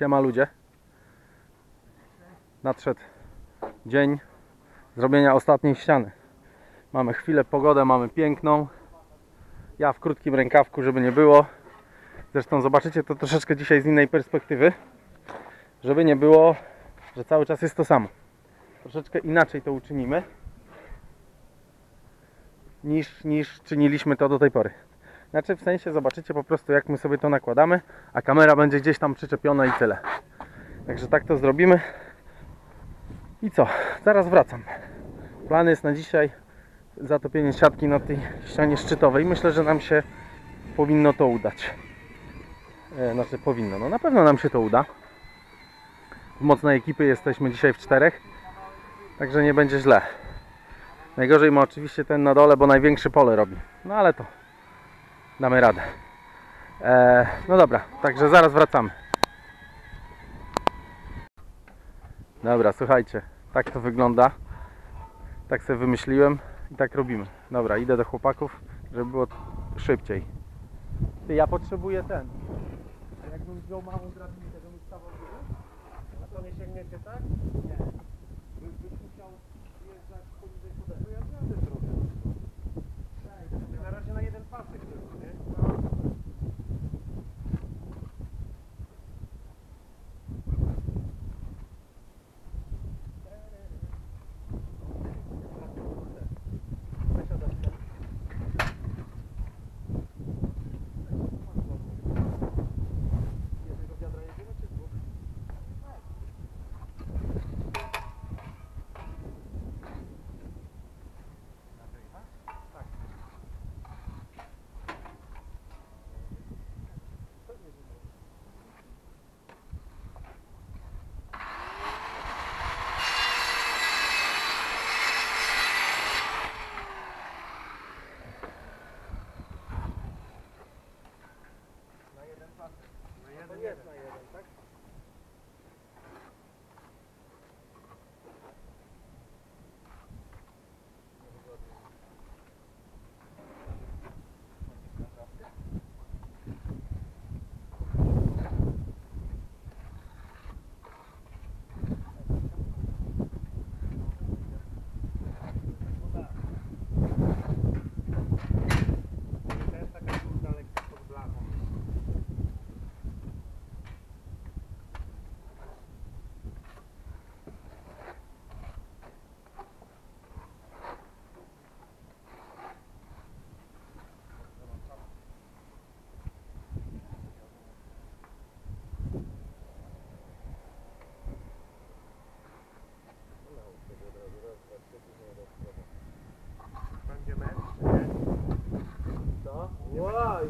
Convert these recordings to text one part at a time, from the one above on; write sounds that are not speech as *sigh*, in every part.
Siema ludzie. Nadszedł dzień zrobienia ostatniej ściany. Mamy chwilę, pogodę mamy piękną. Ja w krótkim rękawku, żeby nie było. Zresztą zobaczycie to troszeczkę dzisiaj z innej perspektywy. Żeby nie było, że cały czas jest to samo. Troszeczkę inaczej to uczynimy niż, niż czyniliśmy to do tej pory. Znaczy w sensie zobaczycie po prostu jak my sobie to nakładamy, a kamera będzie gdzieś tam przyczepiona i tyle. Także tak to zrobimy. I co? Zaraz wracam. Plan jest na dzisiaj zatopienie siatki na tej ścianie szczytowej. Myślę, że nam się powinno to udać. E, znaczy powinno. No na pewno nam się to uda. W mocnej ekipy jesteśmy dzisiaj w czterech. Także nie będzie źle. Najgorzej ma oczywiście ten na dole, bo największy pole robi. No ale to damy radę. E, no dobra, także zaraz wracamy. Dobra, słuchajcie, tak to wygląda. Tak sobie wymyśliłem i tak robimy. Dobra, idę do chłopaków, żeby było szybciej. Ty, ja potrzebuję ten. A jakbym wziął małą drabinkę, to stawał A to nie sięgniecie, tak? Będzie mecz? Co? Ła,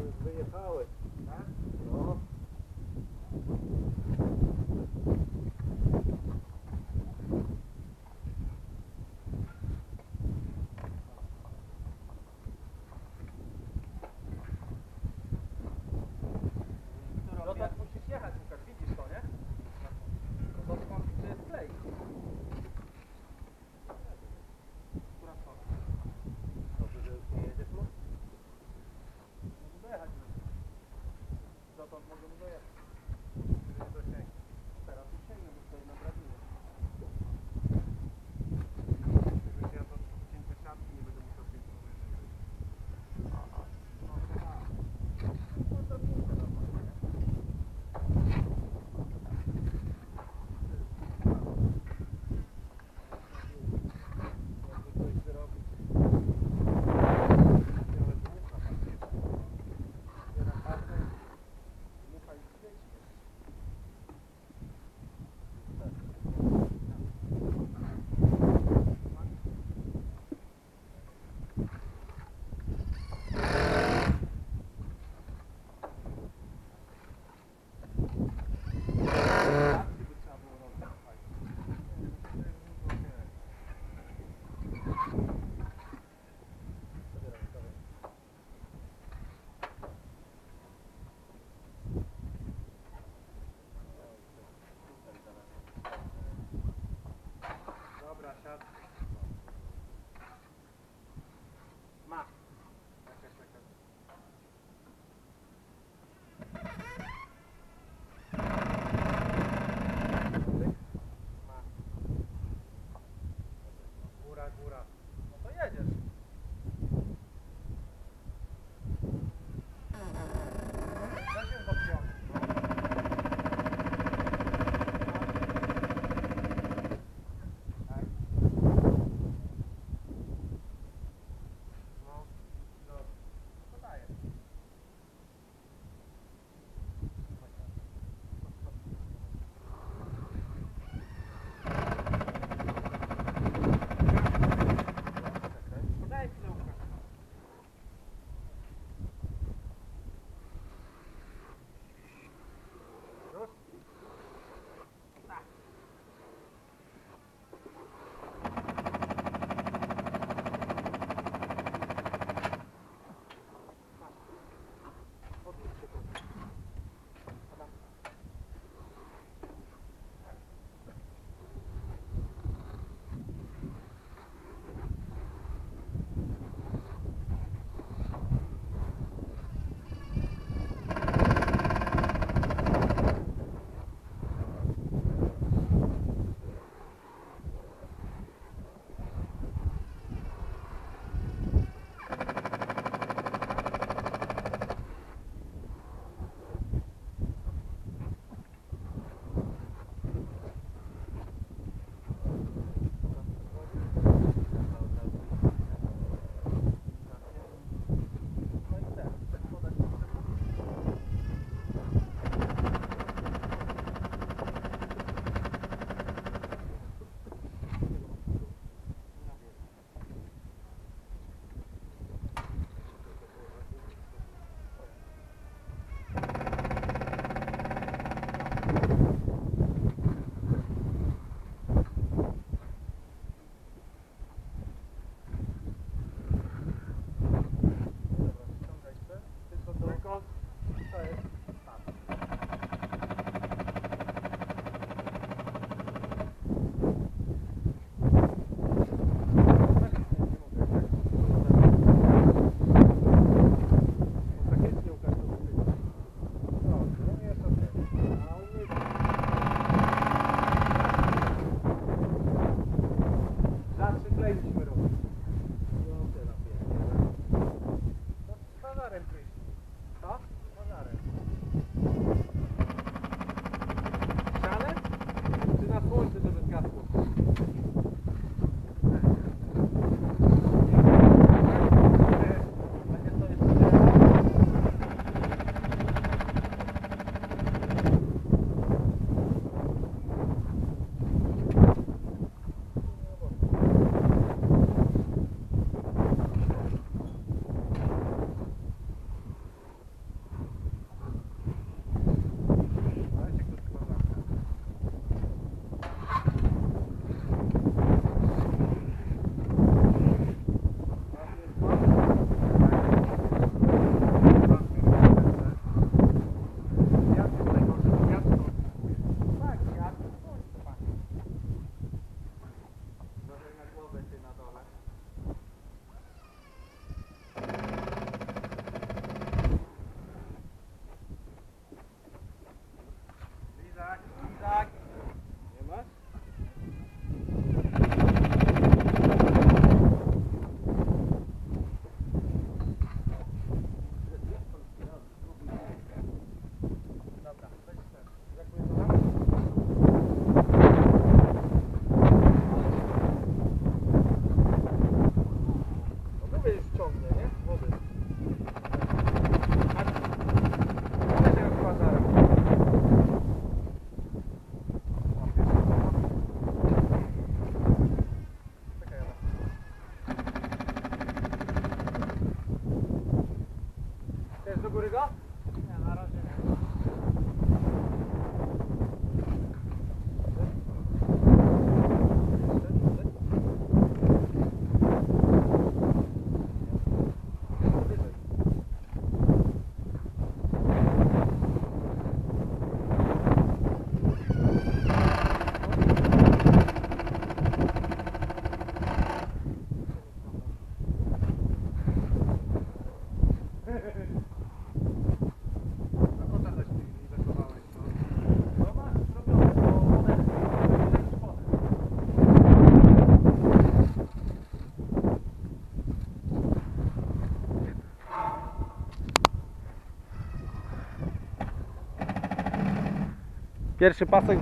Pierwszy pasek,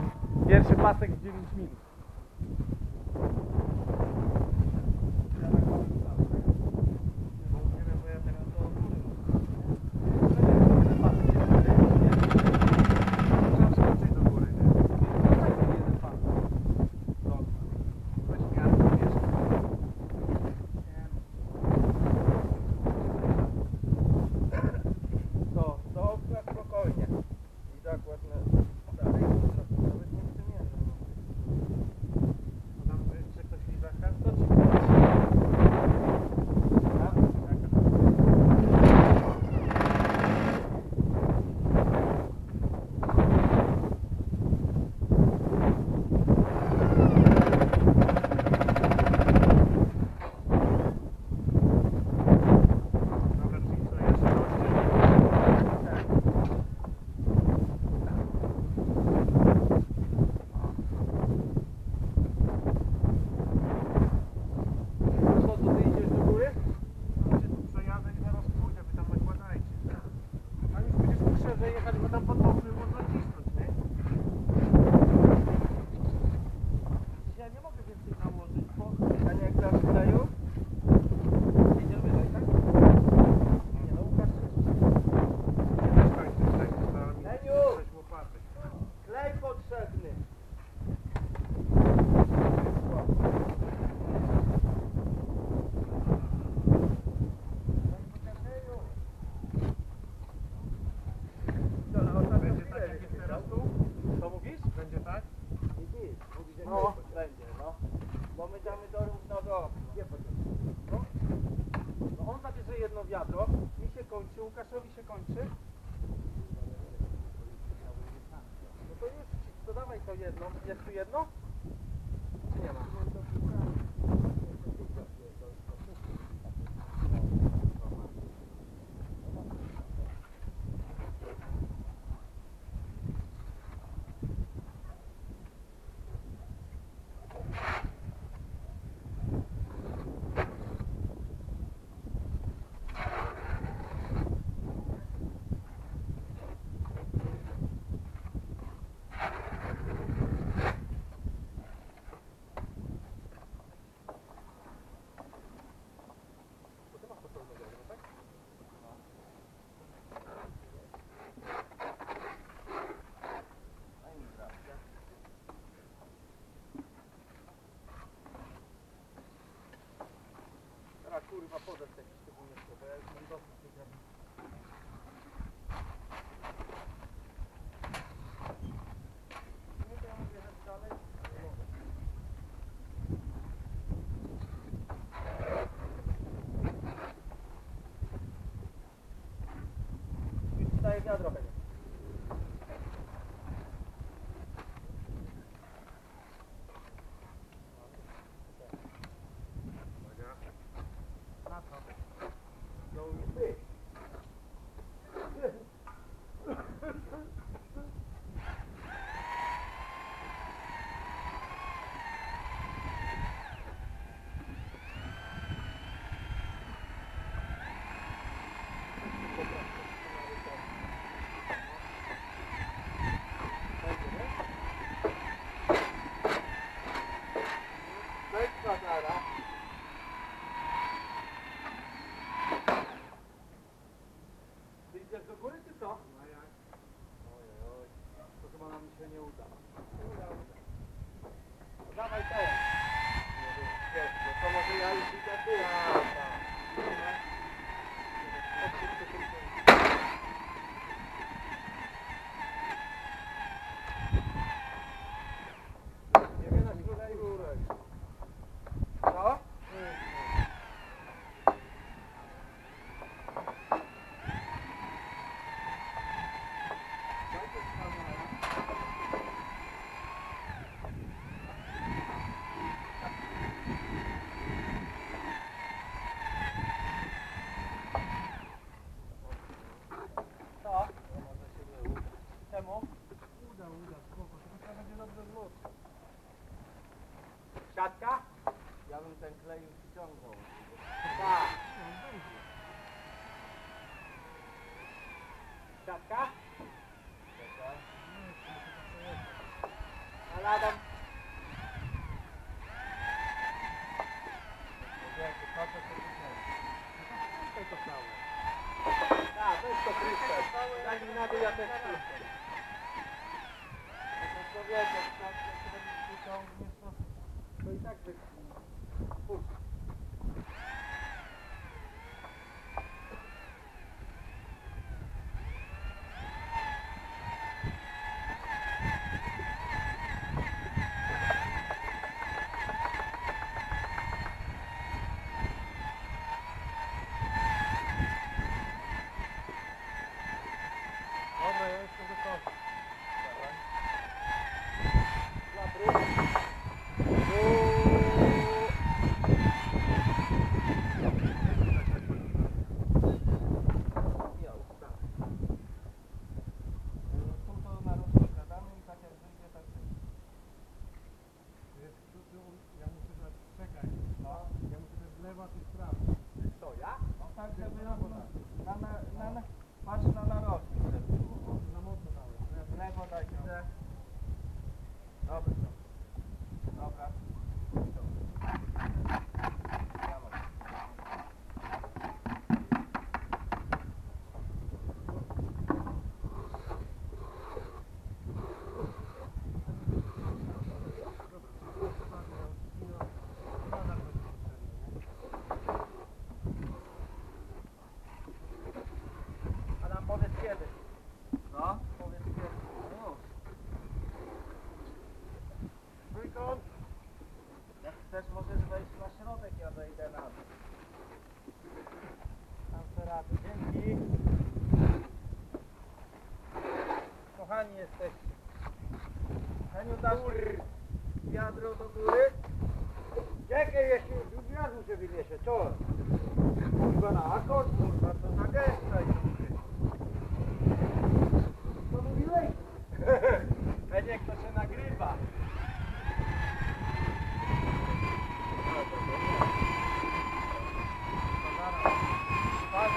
pierwszy pasek w 9 minut. kurwa podać taki szczególny bo ja już mam dosyć tej granicy. Nie to ja mam wjechać dalej, nie mogę. Wystaje. Fuck out. siatka? Ja bym ten klej już ściągnął. Tak. Siatka? Siatka? Ale Adam... Tak, to jest to kryształ. Zanim na dół ja też...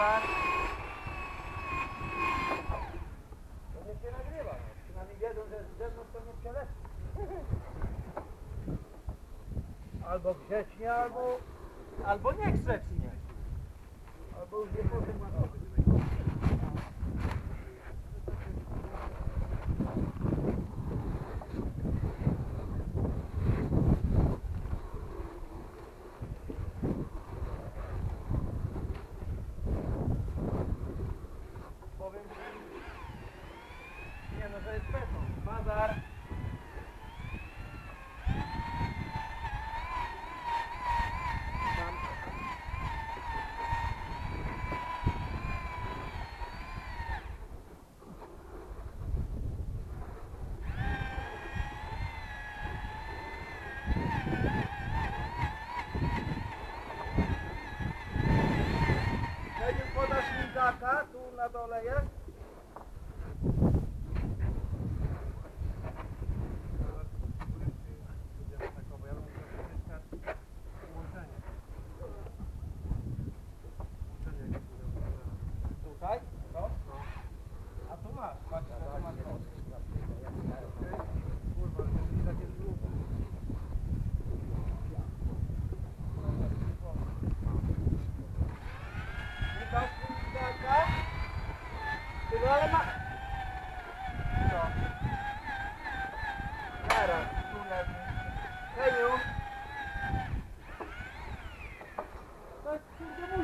Bazar. To nie się nagrywa. no. Przynajmniej wiedzą, że z zewnątrz to nie przeleci. *laughs* Albo grzecznie, albo... Albo niegrzecznie. Albo już nie Powiem Come on.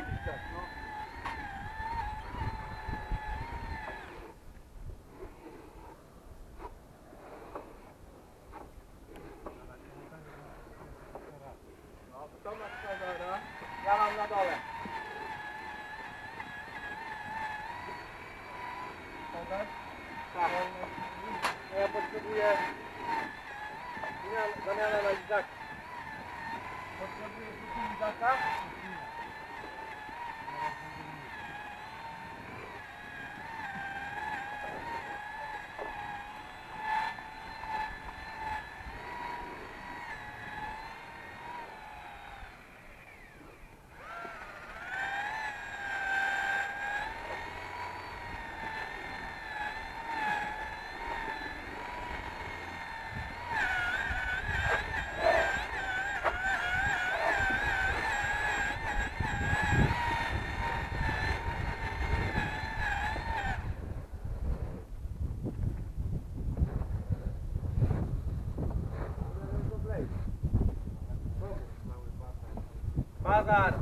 Bazar!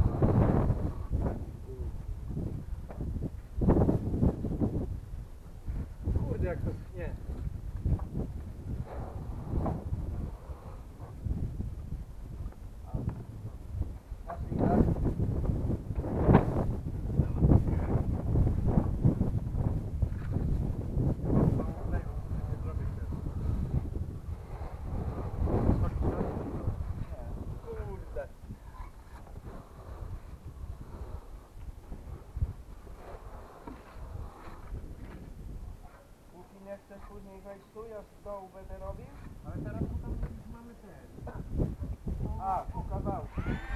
Kurde jak to schnie. Masz lizak? Kurde. Póki nie chcesz później wejść tu, ja z dołu będę robił. Ale teraz mamy ten. A. Powiem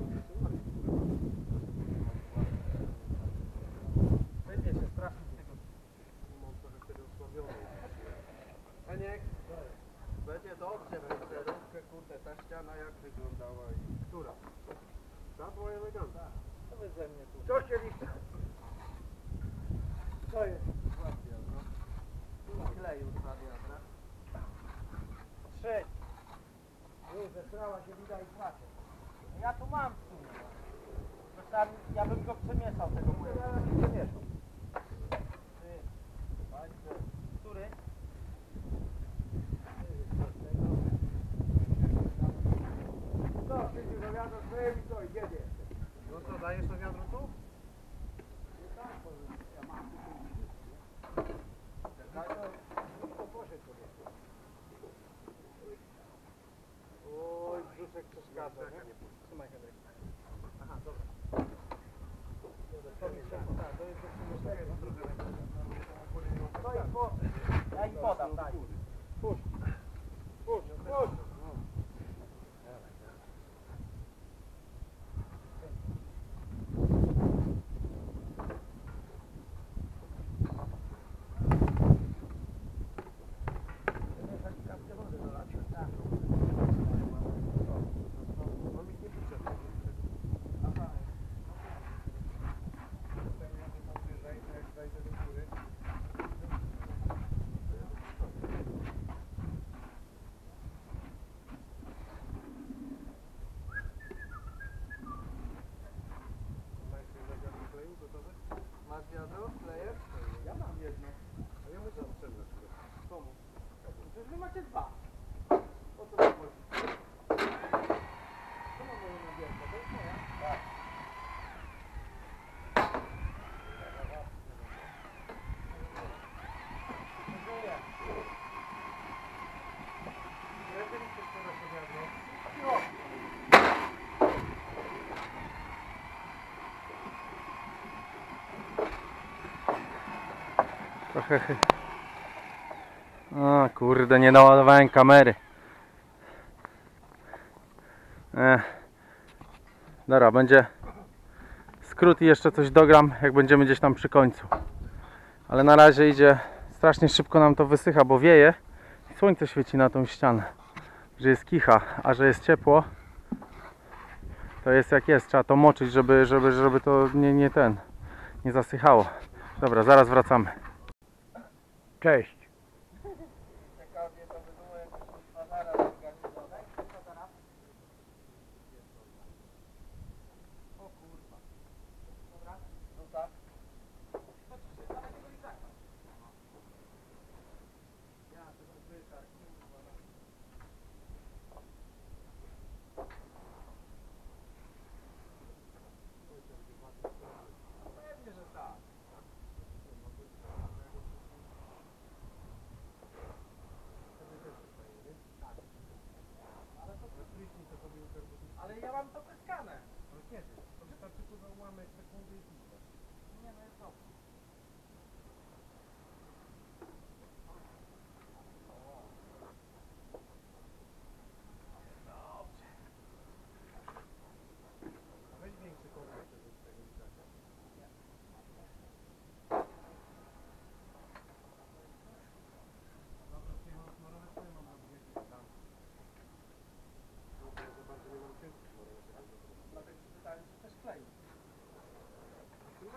zesrała się wida i płacze. Ja tu mam w sumie. Tam, ja bym go przemieszał tego mojego. Ja nie mieszam. Ty. Który? Co, siedzi do i co, i jedzie. No co, dajesz to wiadro tu? To poszedł sobie. Oj, brzuszek przeszkadza, nie? Trzymaj Henryk. Aha, dobra. To tak, to. No ja i podam, daj. Puść. Puść, puść. Masz wiadro? Klejesz? Ja mam jedno. A ja muszę oszczędzać. Komu? Przecież wy macie dwa. O co tu chodzi? To ma moją nabierkę, to jest moja. Tak. Dziękuję. Trochę... chy- O kurde, nie naładowałem kamery. Ech. Dobra, będzie skrót i jeszcze coś dogram, jak będziemy gdzieś tam przy końcu. Ale na razie idzie, strasznie szybko nam to wysycha, bo wieje słońce świeci na tą ścianę. Że jest kicha, a że jest ciepło, to jest jak jest. Trzeba to moczyć, żeby, żeby, żeby to nie, nie ten, nie zasychało. Dobra, zaraz wracamy. Cześć.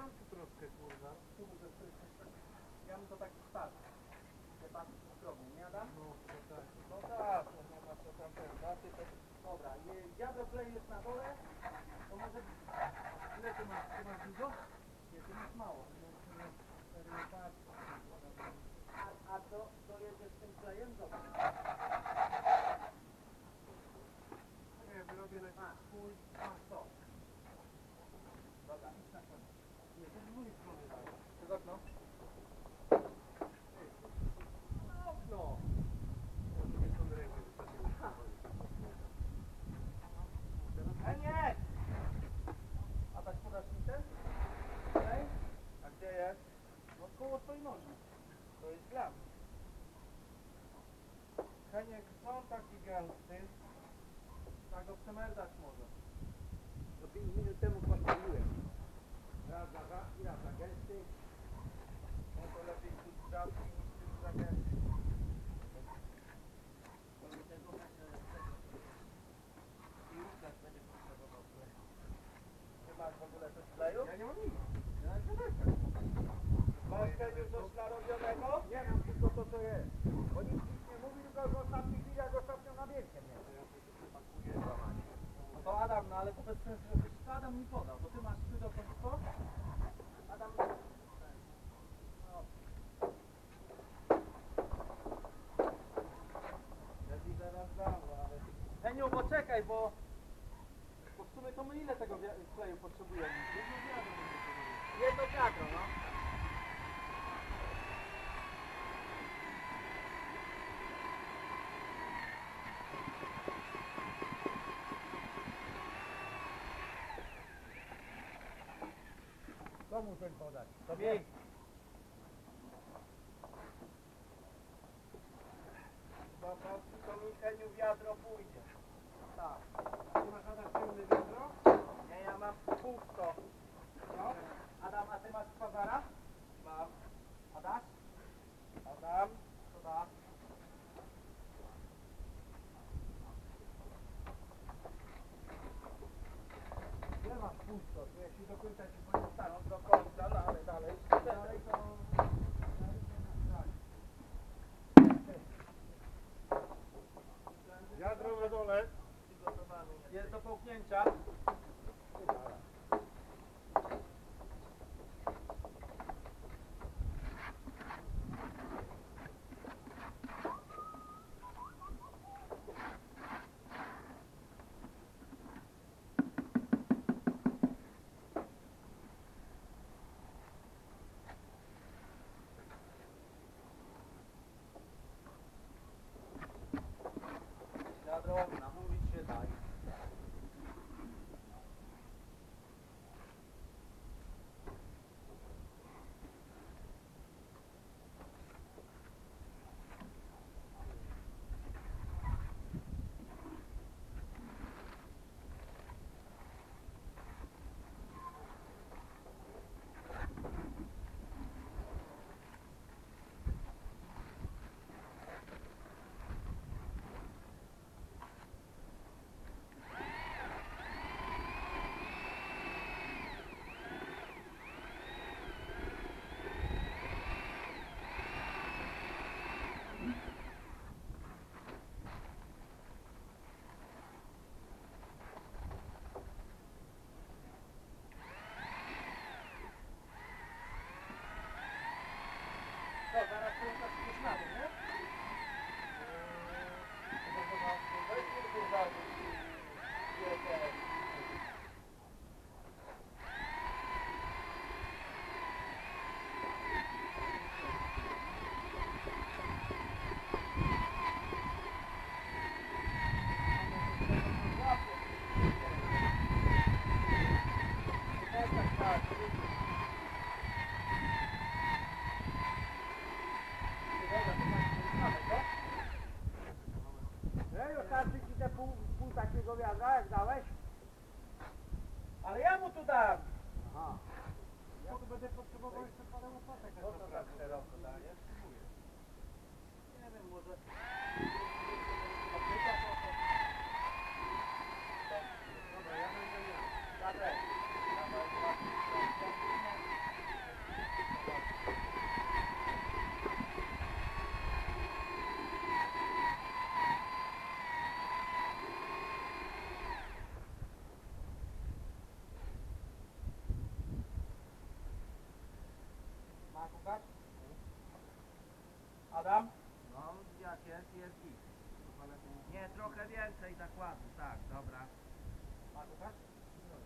Tu troszkę, kurwa. Muszę coś tak. Ja bym to tak wstawił. Te pasy z drogą, nie Adam? No, to tak. No tak, no nie ma co tam ten, to... Dobra, je- wiadro klei jest na dole, to może... Ile ty masz? Ty masz dużo? Nie, ty masz mało. A, a to, to jedziesz z tym klejem? Zobacz. i można. To jest dla mnie. Heniek, są taki gęsty, tak go przemerdać może. Słyszałem już coś narobionego? Nie wiem tylko to co jest. Bo nic nic nie mówi, tylko go ostatni chwilę, go ostatnio na wielkie nie. No to Adam, no ale to bez sensu, żebyś to Adam mi podał, bo ty masz ty do końca. Adam... No. Heniu, poczekaj, bo, bo w sumie to my ile tego kleju potrzebujemy? Jedno wiadro. Jedno wiadro, no. Vamos a encontrar. También. Adam? No, jak jest, jest git. Nie, trochę więcej zakładu, tak, dobra. A, tak? No.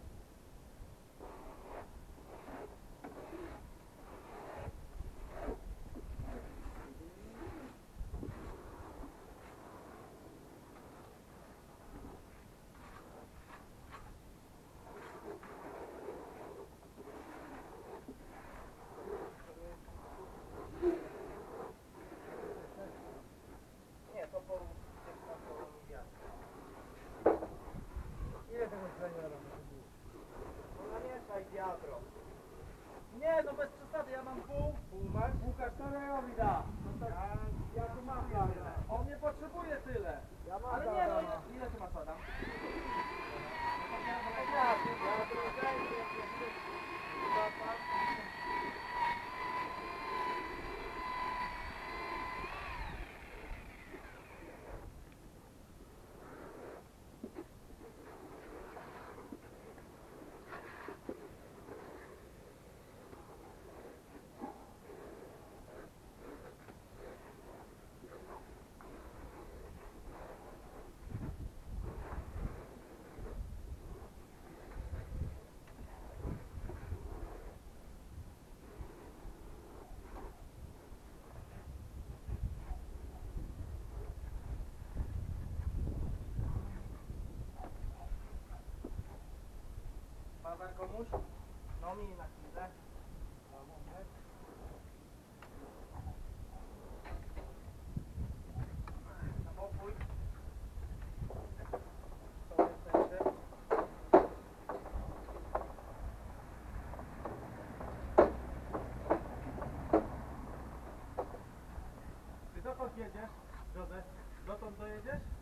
Bazar komuś? No mi na chwilę. Dokąd jedziesz, Józef? Dokąd dojedziesz?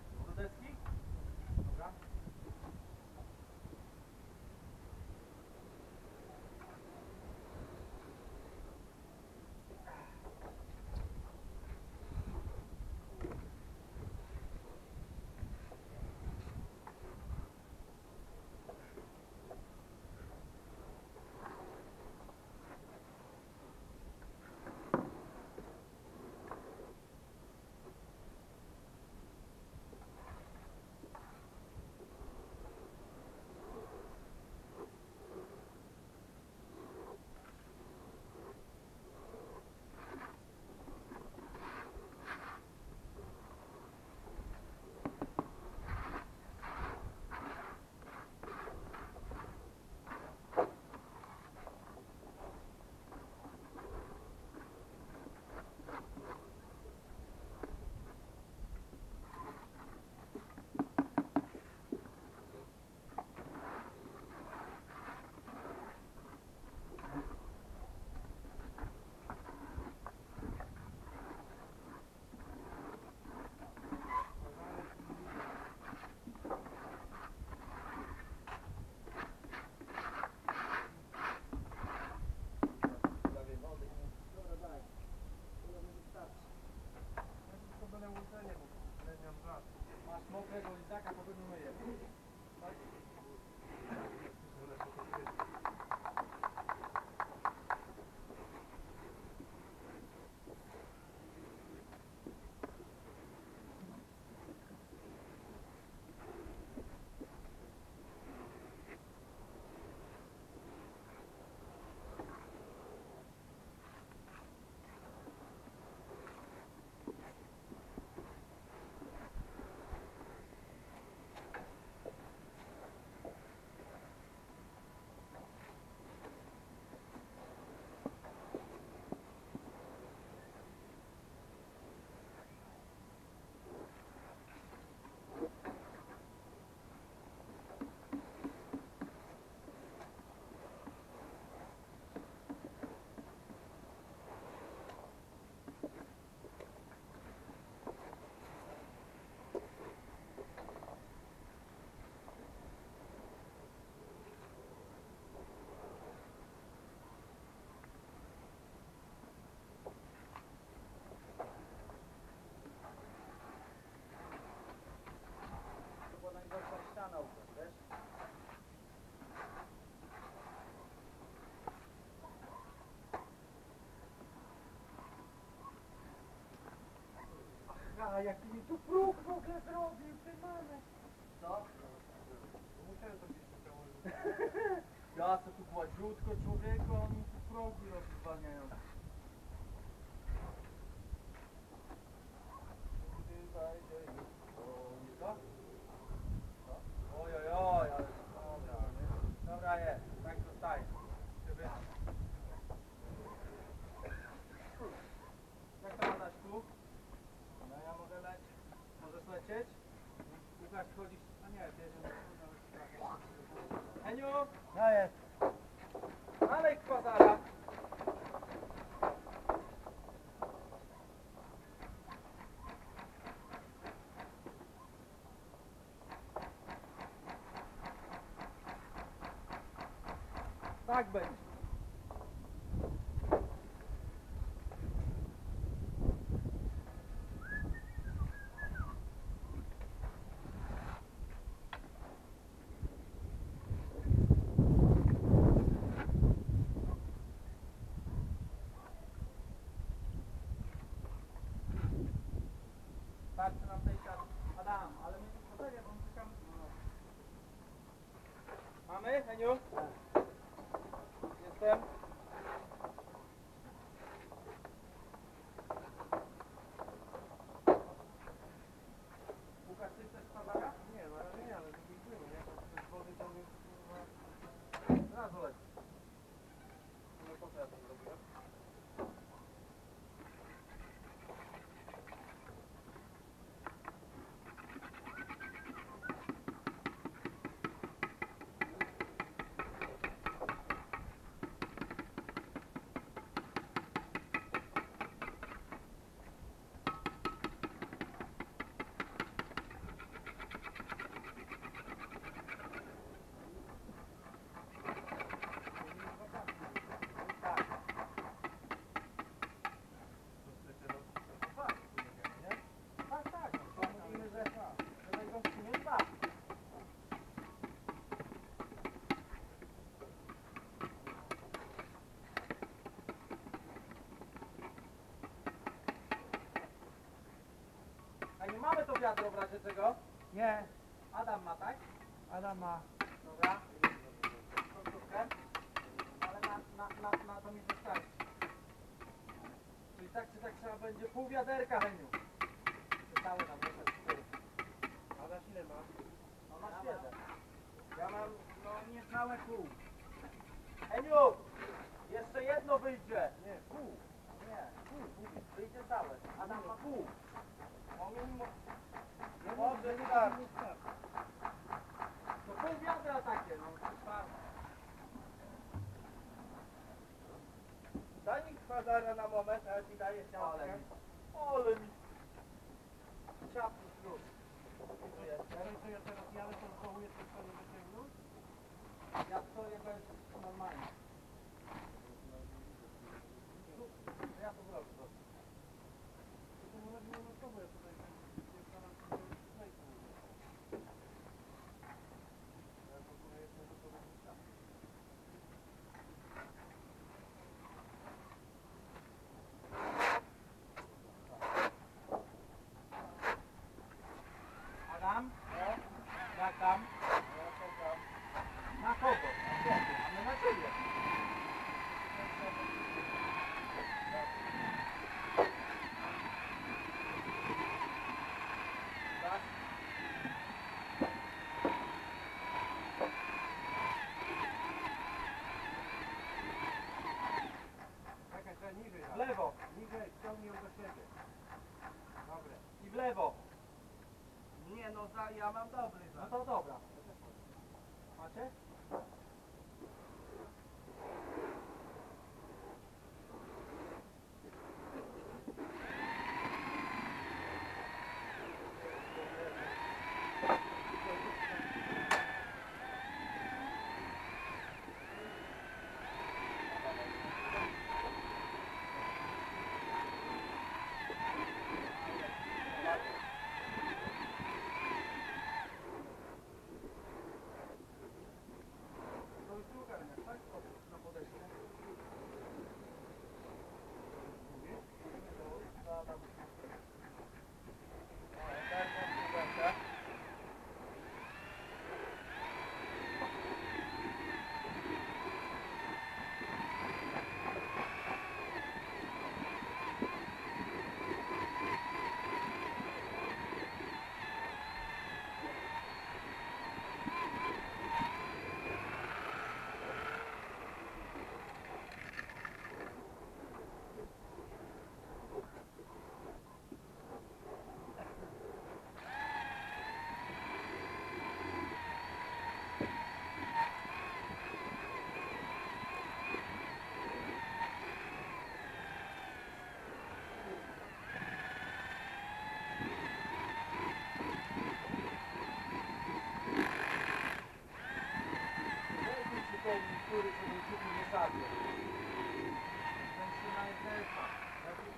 A jak mi tu próg w ogóle zrobił, ty mamy. Co? Tak, no, musiałem to gdzieś przełożyć. *laughs* Ja co tu była dziutko człowieku, a on mi tu progi rozwalniają. Będzie. Starczy nam tej karty. Adam, ale my bo czekamy. Mamy, Heniu? Jestem. Łukasz, wiadro w razie czego? Nie. Adam ma, tak? Adam ma. Dobra. Końcówkę. Ale na, na, na, na to mi wystarczy. Czyli tak czy tak trzeba będzie pół wiaderka, Heniu. Czy Cały nam wyszedł. A na ile ma? No masz jeden. Ja mam, no niecałe pół. Heniu! Jeszcze jedno wyjdzie. Nie, pół. Nie, pół, pół. Wyjdzie całe. Adam ma pół. Mogę mi mo- Ja Starczy. To pół wiadra takie, no. Daj mi kwadara na moment, a ja ci daję mi. Ale mi. Ciapnij ślub. Ja ja teraz jadę, to? Ja stoję bez normalnie. Ja to zrobię. proszę. To może nie ma co, bo ja tutaj nie staram się zrobić slajdu. Ja w ogóle jestem gotowy do startu. Adam? Jak tam? Na kogo? A my na ciebie. Tak? Czekaj, czekaj, niżej. W lewo Niżej, ciągnij ją do siebie. Dobre. i w lewo. Nie no, za, ja mam dobry No za. to dobra.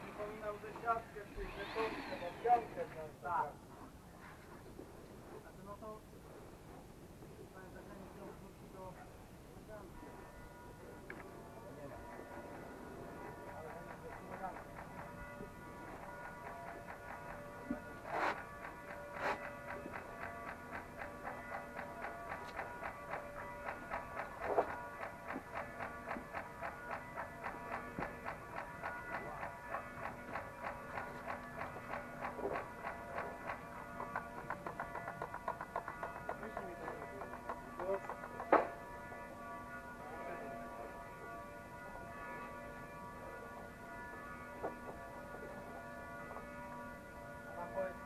Przypominał, że siatkę, czy że to, że piankę. Tak.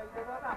Ele teve a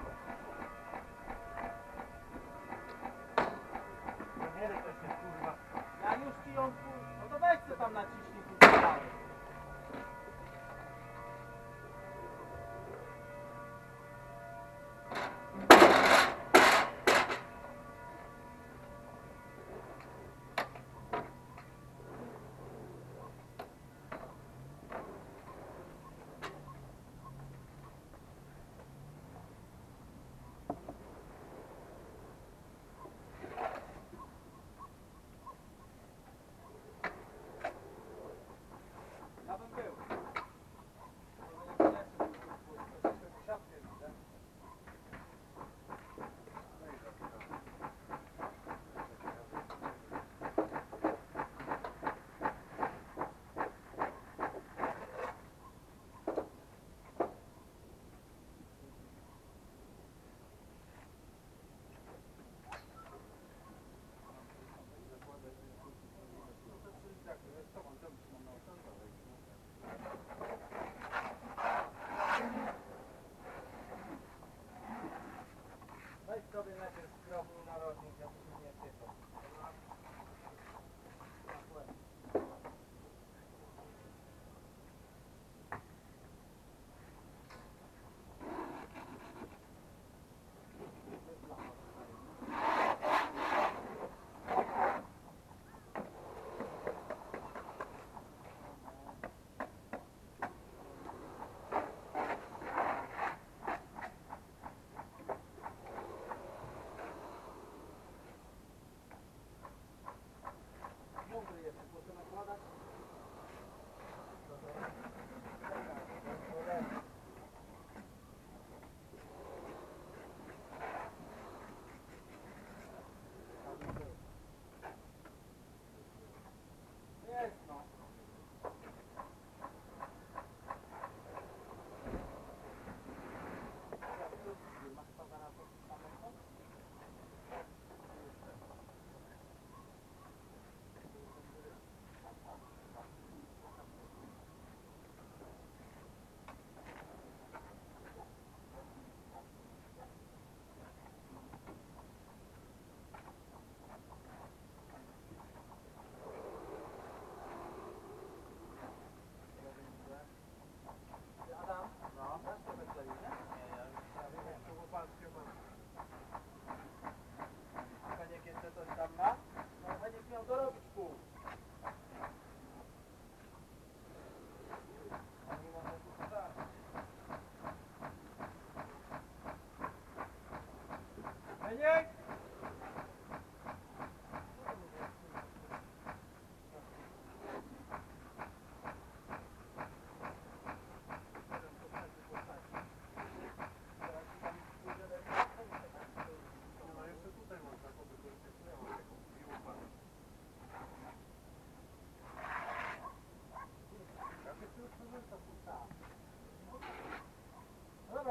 Gracias.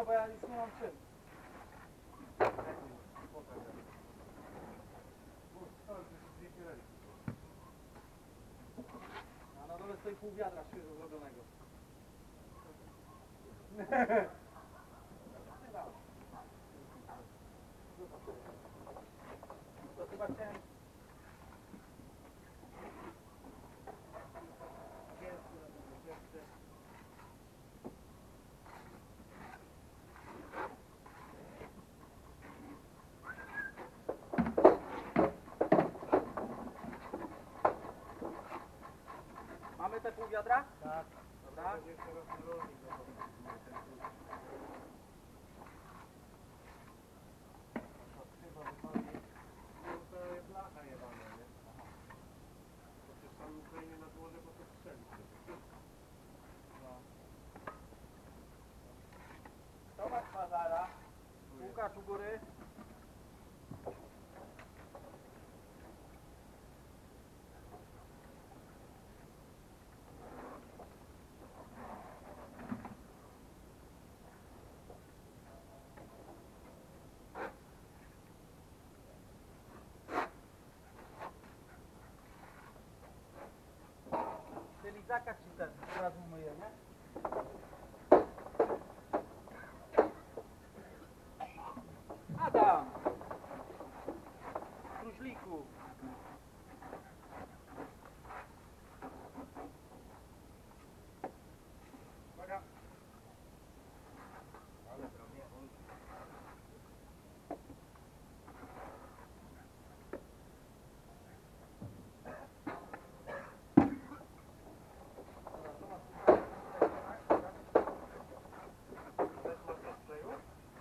bo ja nic nie mam czym. Pół wiadra świeżo zrobionego. *laughs* te pół wiadra? Tak. Dobra. Tomasz Mazara. Łukasz u góry. Czyli zakaz ci ten teraz umyję, nie? Adam! Kruźliku!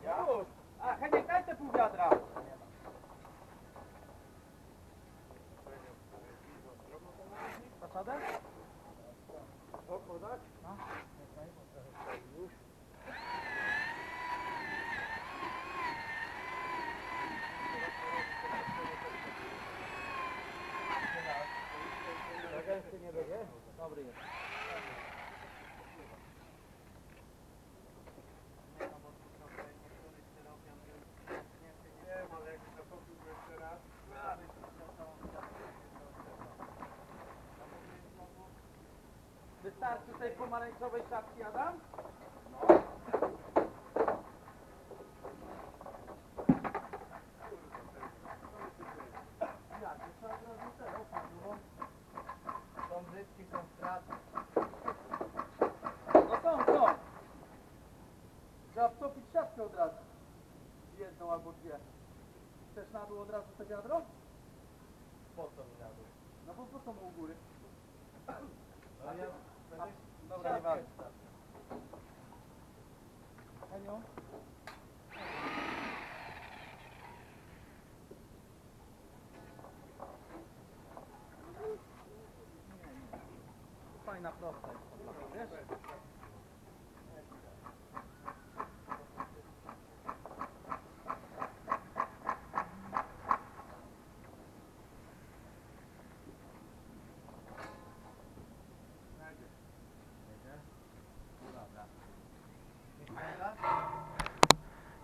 Już! A, Heniek, daj te pół wiadra! Fasadę? O, podać? No. Gęsty nie będzie? Dobry jest. Wystarczy tej pomarańczowej szapki, Adam? Jak? To trzeba od razu te no. Są brzydki, są straty. No są, są. Trzeba wtopić szafkę od razu. Jedną albo dwie. Chcesz na dół od razu to wiadro? Po co mi na dół? No bo po co mu u góry? A ja... A, dobra, nie ważne. Henio? Fajna placa, wiesz?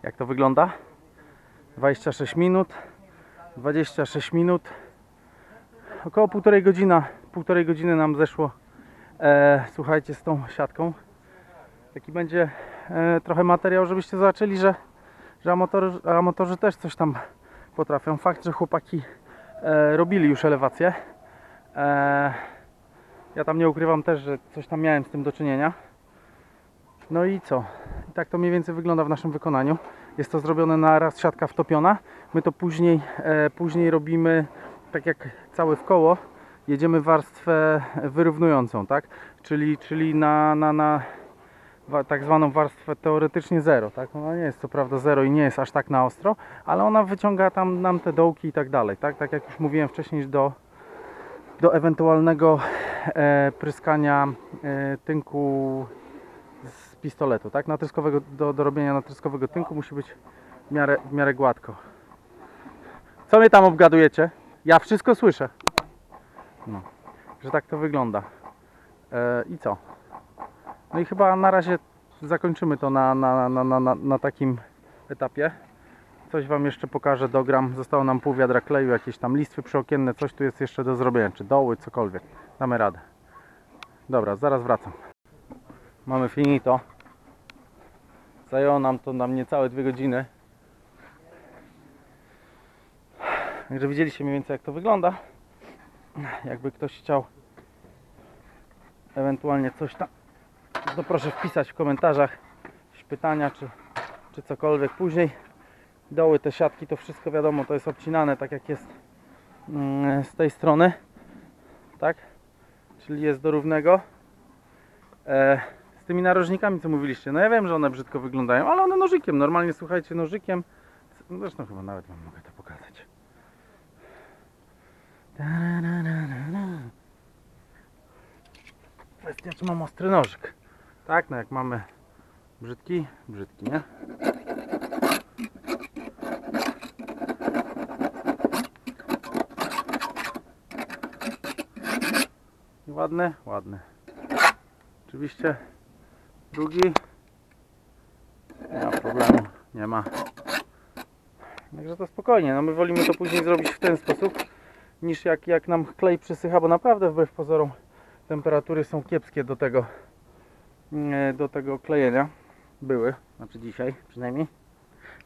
Jak to wygląda? 26 minut. 26 minut. Około półtorej godzina, półtorej godziny nam zeszło. E, słuchajcie, z tą siatką. Taki będzie e, trochę materiał, żebyście zobaczyli, że, że amatorzy, amatorzy też coś tam potrafią. Fakt, że chłopaki e, robili już elewację. E, ja tam nie ukrywam też, że coś tam miałem z tym do czynienia. No i co? I tak to mniej więcej wygląda w naszym wykonaniu. Jest to zrobione na raz siatka wtopiona. My to później, e, później robimy tak jak całe w koło. Jedziemy warstwę wyrównującą, tak? Czyli, czyli na, na, na tak zwaną warstwę teoretycznie zero, tak? Ona nie jest co prawda zero i nie jest aż tak na ostro, ale ona wyciąga tam nam te dołki i tak dalej, tak? Tak jak już mówiłem wcześniej, do, do ewentualnego e, pryskania e, tynku z pistoletu, tak? Natryskowego, do, do robienia natryskowego tynku musi być w miarę, w miarę gładko. Co mnie tam obgadujecie? Ja wszystko słyszę. No, że tak to wygląda. E, I co? No i chyba na razie zakończymy to na, na, na, na, na, takim etapie. Coś Wam jeszcze pokażę, dogram. Zostało nam pół wiadra kleju, jakieś tam listwy przyokienne, coś tu jest jeszcze do zrobienia, czy doły, cokolwiek. Damy radę. Dobra, zaraz wracam. Mamy finito. Zajęło nam to nam niecałe dwie godziny. Także widzieliście mniej więcej jak to wygląda. Jakby ktoś chciał ewentualnie coś tam, to proszę wpisać w komentarzach pytania czy, czy cokolwiek później. Doły, te siatki, to wszystko wiadomo, to jest obcinane tak jak jest mm, z tej strony. Tak? Czyli jest do równego. E, z tymi narożnikami, co mówiliście, no ja wiem, że one brzydko wyglądają, ale one nożykiem, normalnie słuchajcie, nożykiem. Zresztą chyba nawet Wam mogę. Kwestia, czy mam ostry nożyk. Tak, no jak mamy brzydki, brzydki, nie? Ładny, ładny. Oczywiście drugi nie ma problemu, nie ma. Także to spokojnie, no my wolimy to później zrobić w ten sposób niż jak, jak nam klej przysycha, bo naprawdę wbrew pozorom temperatury są kiepskie do tego e, do tego klejenia. Były, znaczy dzisiaj przynajmniej.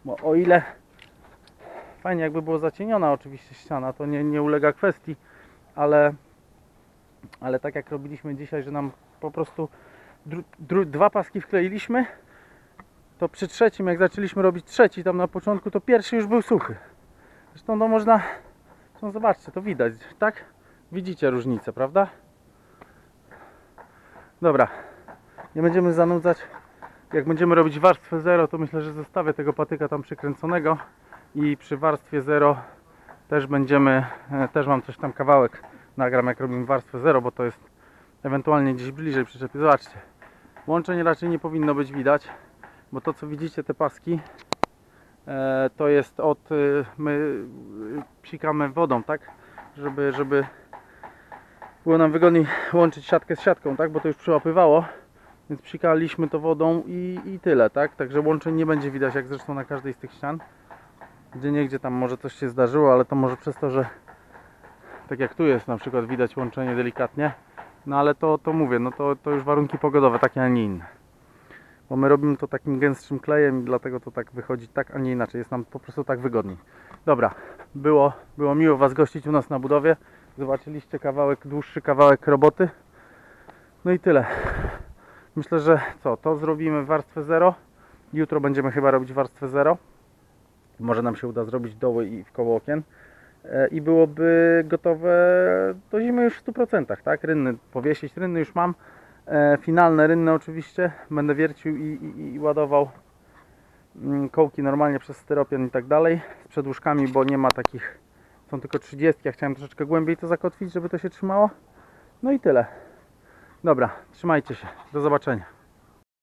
Bo o ile fajnie jakby było zacieniona oczywiście ściana to nie, nie ulega kwestii ale ale tak jak robiliśmy dzisiaj, że nam po prostu dwa paski wkleiliśmy to przy trzecim jak zaczęliśmy robić trzeci tam na początku to pierwszy już był suchy. Zresztą to można no zobaczcie, to widać, tak? Widzicie różnicę, prawda? Dobra, nie będziemy zanudzać. Jak będziemy robić warstwę 0, to myślę, że zostawię tego patyka tam przykręconego i przy warstwie 0 też będziemy, e, też mam coś tam kawałek nagram jak robimy warstwę 0, bo to jest ewentualnie gdzieś bliżej przyczepy. Zobaczcie, łączeń raczej nie powinno być widać, bo to co widzicie, te paski to jest od, y, my y, psikamy wodą, tak, żeby, żeby było nam wygodniej łączyć siatkę z siatką, tak, bo to już przyłapywało, więc psikaliśmy to wodą i, i tyle, tak, także łączeń nie będzie widać, jak zresztą na każdej z tych ścian, gdzie niegdzie tam może coś się zdarzyło, ale to może przez to, że tak jak tu jest na przykład widać łączenie delikatnie, no ale to, to mówię, no to, to już warunki pogodowe, takie, a nie inne bo my robimy to takim gęstszym klejem i dlatego to tak wychodzi tak, a nie inaczej. Jest nam po prostu tak wygodniej. Dobra, było, było miło Was gościć u nas na budowie. Zobaczyliście kawałek, dłuższy kawałek roboty. No i tyle. Myślę, że co, to zrobimy warstwę 0. Jutro będziemy chyba robić warstwę 0. Może nam się uda zrobić doły i w koło okien. E, I byłoby gotowe do zimy już w 100%, tak? Rynny powiesić, rynny już mam. E, finalne rynne oczywiście. Będę wiercił i, i, i ładował mm, kołki normalnie przez styropian i tak dalej. Z przedłużkami, bo nie ma takich są tylko 30, ja chciałem troszeczkę głębiej to zakotwić, żeby to się trzymało. No i tyle. Dobra, trzymajcie się, do zobaczenia